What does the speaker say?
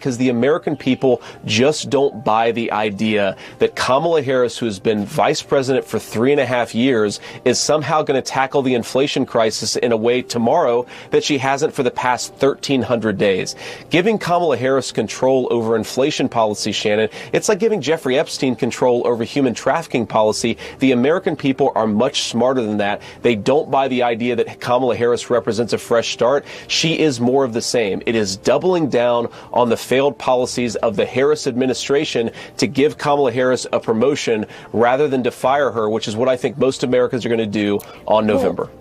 because the American people just don't buy the idea that Kamala Harris, who has been vice president for three and a half years, is somehow going to tackle the inflation crisis in a way tomorrow that she hasn't for the past 1,300 days. Giving Kamala Harris control over inflation policy, Shannon, it's like giving Jeffrey Epstein control over human trafficking policy. The American people are much smarter than that. They don't buy the idea that Kamala Harris represents a fresh start. She is more of the same. It is doubling down on the failed policies of the Harris administration to give Kamala Harris a promotion rather than to fire her, which is what I think most Americans are going to do on November. Well,